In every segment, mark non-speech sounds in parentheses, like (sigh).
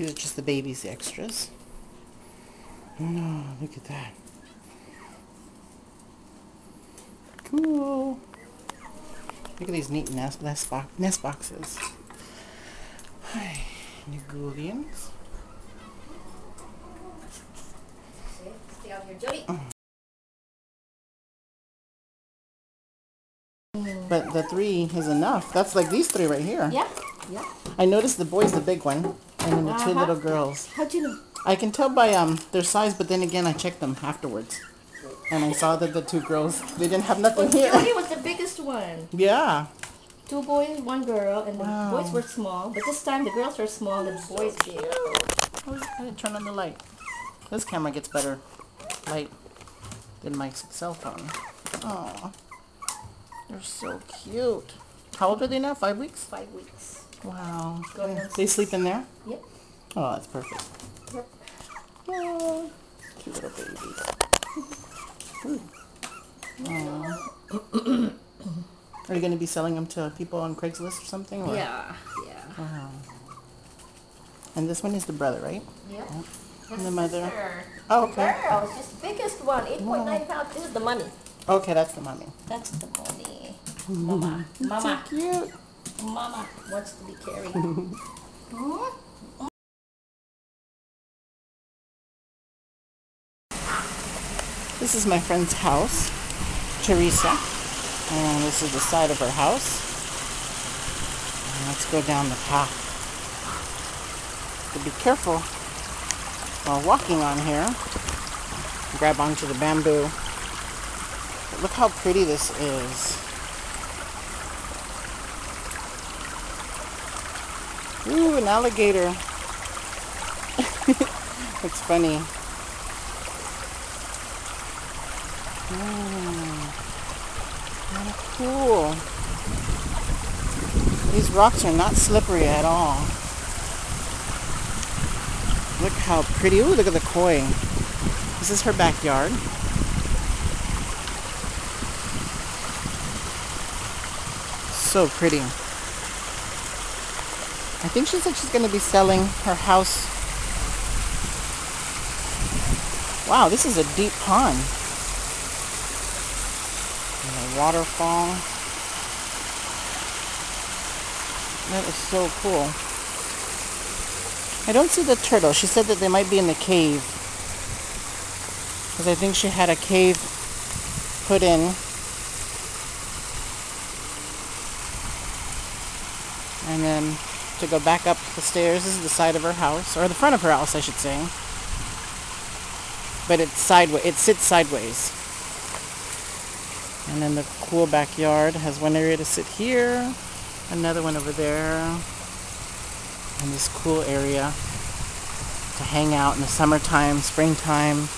These are just the babies, the extras. No, look at that. Cool. Look at these neat nest, nest, bo- nest boxes. Hi, Nigulians. Stay out here, Jody. But the three is enough. That's like these three right here. Yeah, yeah. I noticed the boy's the big one, and then the 2 Uh-huh. little girls. How'd you know? I can tell by um their size, but then again I checked them afterwards, and I saw that the two girls they didn't have nothing here. Jody was the biggest one. Yeah. Two boys, one girl, and the Wow. boys were small. But this time the girls were small, and the boys big. Where's- I didn't turn on the light. This camera gets better light than my cell phone. Oh, they're so cute. How old are they now? Five weeks? Five weeks. Wow. They sleep in there? Yep. Oh, that's perfect. Yep. Oh, cute little babies. Ooh. Aw. Are you going to be selling them to people on Craigslist or something? Or? Yeah, yeah. And this one is the brother, right? Yep. And the mother. Sister. Oh, okay. Girl, it's just the biggest one. 8.9 pounds. This is the money. Okay, that's the mommy. That's the money. Mama. Mama. Cute. Mama wants to be carried. (laughs) Hmm? This is my friend's house, Teresa. And this is the side of her house. And let's go down the path. To be careful while walking on here. Grab onto the bamboo. But look how pretty this is. Ooh, an alligator. (laughs) it's funny. Oh, cool. These rocks are not slippery at all. Look how pretty. Ooh, look at the koi. This is her backyard. So pretty. I think she said she's going to be selling her house. Wow, this is a deep pond. And a waterfall. That is so cool. I don't see the turtle. She said that they might be in the cave. Because I think she had a cave put in. And then to go back up the stairs this is the side of her house. Or the front of her house, I should say. But it's sideways. It sits sideways. And then the cool backyard has one area to sit here, another one over there, and this cool area to hang out in the summertime, springtime,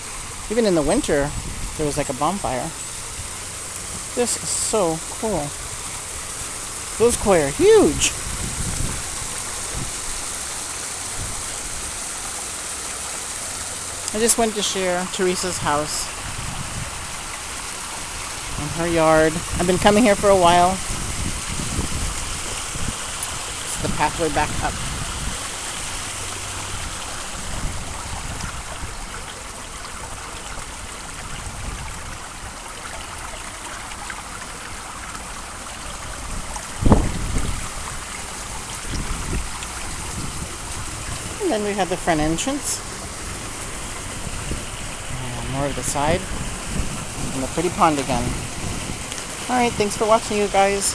even in the winter. There was like a bonfire. This is so cool. Those koi are huge. I just wanted to share Teresa's house and her yard. I've been coming here for a while. It's the pathway back up. And then we have the front entrance. Of the side. And the pretty pond again. Alright, thanks for watching you guys.